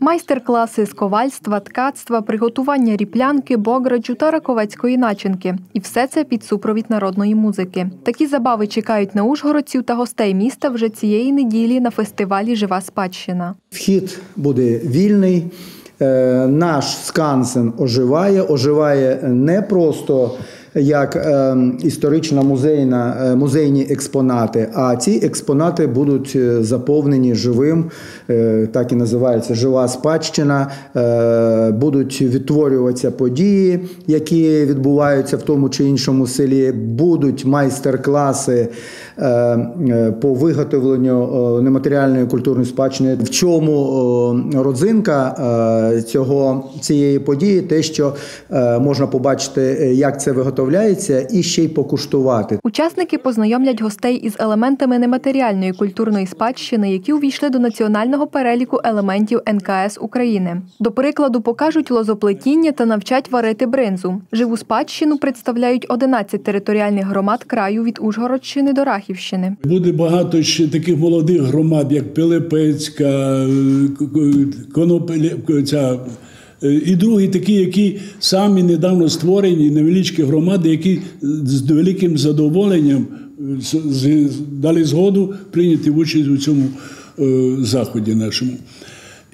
Майстер-класи з ковальства, ткацтва, приготування ріплянки, бограджу та раковецької начинки. І все це під супровід народної музики. Такі забави чекають на ужгородців та гостей міста вже цієї неділі на фестивалі Жива спадщина. Вхід буде вільний. Е, Наш скансен оживає, оживає не просто як е, історична музейна, музейні експонати, а ці експонати будуть е, заповнені живим, е, так і називається жива спадщина. Е, Будуть відтворюватися події, які відбуваються в тому чи іншому селі. Будуть майстер-класи по виготовленню нематеріальної культурної спадщини. В чому родзинка цього цієї події, те, що можна побачити, як це виготовляється, і ще й покуштувати. Учасники познайомлять гостей із елементами нематеріальної культурної спадщини, які увійшли до національного переліку елементів НКС України. До прикладу, покажуть лозоплетіння та навчать варити бринзу. Живу спадщину представляють 11 територіальних громад краю від Ужгородщини до Рахівщини. Буде багато ще таких молодих громад, як Пилипецька, к- к- Конопелі, ця, е, і другі такі, які самі недавно створені невеличкі громади, які з великим задоволенням е, дали згоду прийняти участь у цьому е, заході нашому.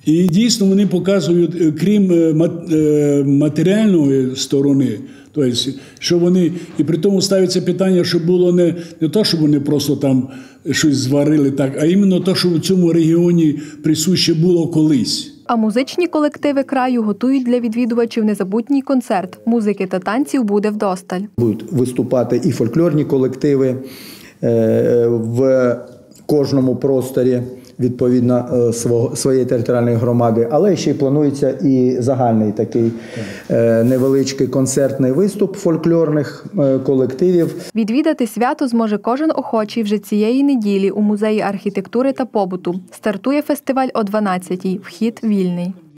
І дійсно вони показують, е, крім е, мат- е, матеріальної сторони, тобто, що вони, і при тому ставиться питання, щоб було не, не то, щоб вони просто там щось зварили так, а іменно те, що в цьому регіоні присуще було колись. А музичні колективи краю готують для відвідувачів незабутній концерт. Музики та танців буде вдосталь. Будуть виступати і фольклорні колективи е, в кожному просторі відповідно е, своєї територіальної громади, але ще й планується і загальний такий е, невеличкий концертний виступ фольклорних е, колективів. Відвідати свято зможе кожен охочий вже цієї неділі у музеї архітектури та побуту. Стартує фестиваль о 12-й. Вхід вільний.